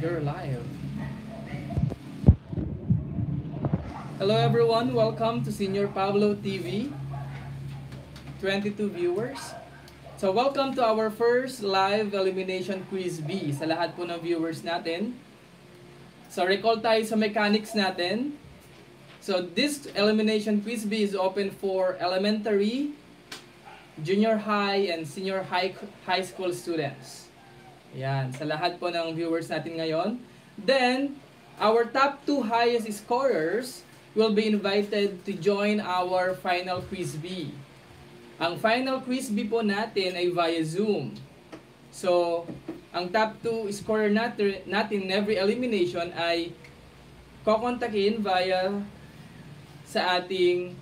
You're live. Hello everyone, welcome to Senior Pablo TV. 22 viewers. So welcome to our first live elimination quiz B sa lahat po ng viewers natin. So recall tayo sa mechanics natin. So this elimination quiz B is open for elementary, junior high, and senior high, high school students. Yan, sa lahat po ng viewers natin ngayon. Then, our top two highest scorers will be invited to join our final quiz B. Ang final quiz B po natin ay via Zoom. So, ang top 2 scorer natin, natin in every elimination ay kokontakin via sa ating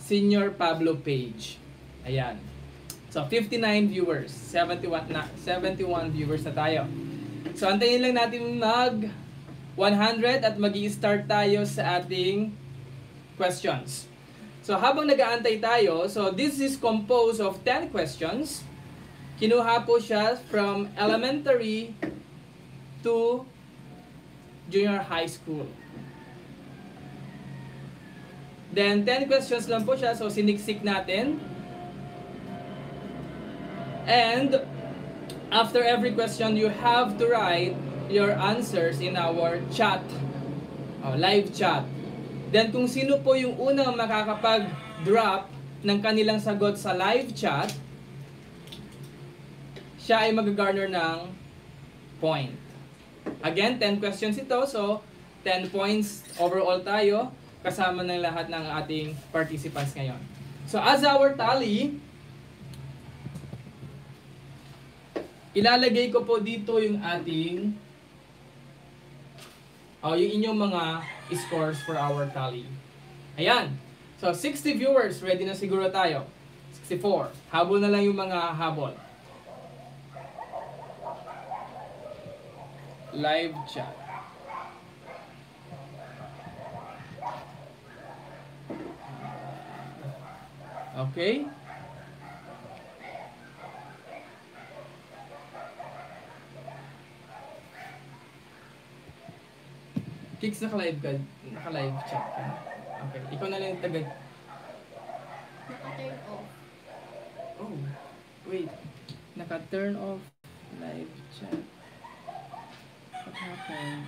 Senior Pablo page. Ayan. So, 59 viewers. 71, na, 71 viewers na tayo. So, antayin lang natin mag 100 at mag start tayo sa ating questions. So, habang nag-aantay tayo, so this is composed of 10 questions. Kinuha po siya from elementary to junior high school. Then, 10 questions lang po siya. So, siniksik natin. And, after every question, you have to write your answers in our chat. Oh, live chat. Then, kung sino po yung unang makakapag-drop ng kanilang sagot sa live chat, siya ay mag-garner ng point. Again, 10 questions ito. So, 10 points overall tayo kasama ng lahat ng ating participants ngayon. So, as our tally, ilalagay ko po dito yung ating oh, yung inyong mga scores for our tally. Ayan. So, 60 viewers, ready na siguro tayo. 64. Habol na lang yung mga habol. Live chat. Okay? Kicks, naka-live ka? Naka-live chat ka? Okay, ikaw na lang tagad. Naka-turn off. Oh, wait. Naka-turn off live chat. What happened?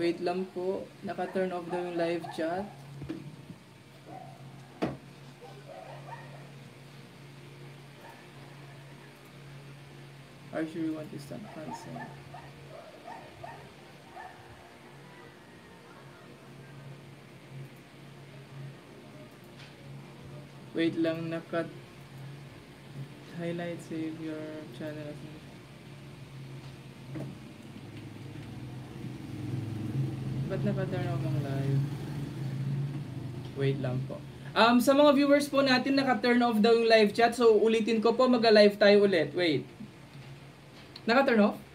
Wait lang po. Naka-turn off daw yung live chat. You want to start cancel? Wait lang, naka highlight save your channel. Ba't naka-turn off ang live? Wait lang po. Um, sa mga viewers po natin, naka-turn off daw yung live chat. So, ulitin ko po, mag-live tayo ulit. Wait. Naka-turn off?